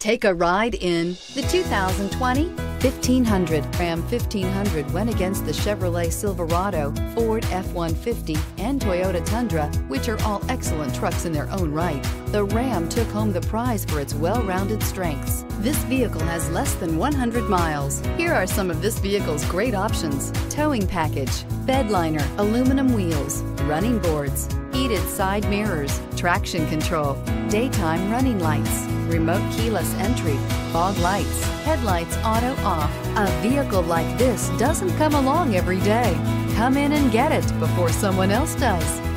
Take a ride in the 2020 1500. Ram 1500 went against the Chevrolet Silverado, Ford F-150, and Toyota Tundra, which are all excellent trucks in their own right. The Ram took home the prize for its well-rounded strengths. This vehicle has less than 100 miles. Here are some of this vehicle's great options. Towing package, bed liner, aluminum wheels, running boards, heated side mirrors, traction control, daytime running lights, remote keyless entry, fog lights, headlights auto off. A vehicle like this doesn't come along every day. Come in and get it before someone else does.